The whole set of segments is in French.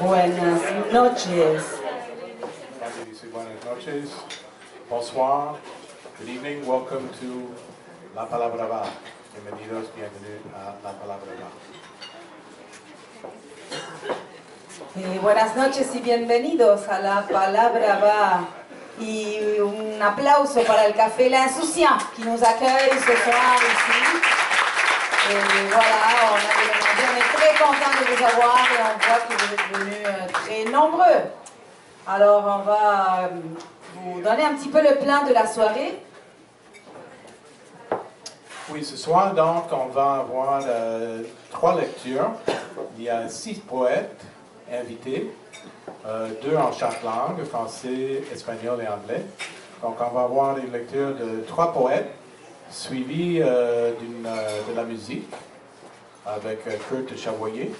Buenas noches. Buenas noches. Bonsoir. Good evening. Welcome to La Palabra Va. Bienvenidos, bienvenidos a La Palabra Va. Eh, buenas noches y bienvenidos a La Palabra Va. Y un aplauso para el Café L'Insouciant qui nous accueille ce soir ici. Voilà, on, est très content de vous avoir et on voit que vous êtes venus euh, très nombreux. Alors on va euh, vous donner un petit peu le plan de la soirée. Oui, ce soir, donc, on va avoir euh, trois lectures. Il y a six poètes invités, deux en chaque langue, français, espagnol et anglais. Donc, on va avoir une lecture de trois poètes, suivie euh, euh, de la musique avec euh, Kurt Chavoyer.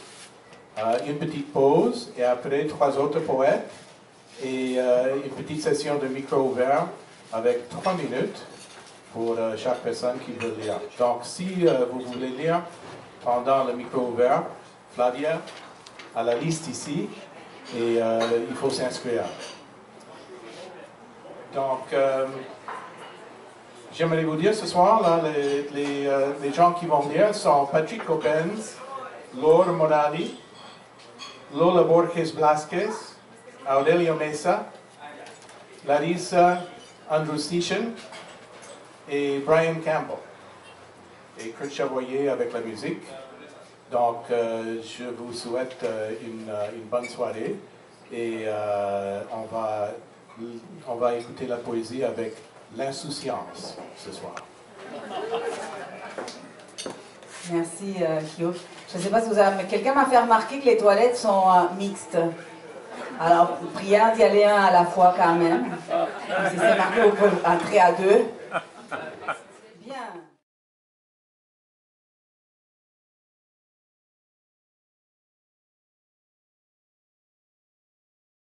Une petite pause et après trois autres poètes et une petite session de micro ouvert avec trois minutes pour chaque personne qui veut lire. Donc, si vous voulez lire pendant le micro ouvert, Flavia a la liste ici et il faut s'inscrire. Donc, j'aimerais vous dire ce soir, là, les, les, euh, les gens qui vont lire sont Patrick Coppens, Laure Morali, Lola Borges Blasquez, Aurelio Mesa, Larissa Andrustichin, et Brian Campbell et Kurt Chavoyer avec la musique. Donc, euh, je vous souhaite euh, une, une bonne soirée et on, va, on va écouter la poésie avec l'insouciance ce soir. Merci euh. Je ne sais pas si vous avez... mais Quelqu'un m'a fait remarquer que les toilettes sont euh, mixtes. Alors, prière d'y aller un à la fois quand même. Si c'est marqué, on peut entrer à deux.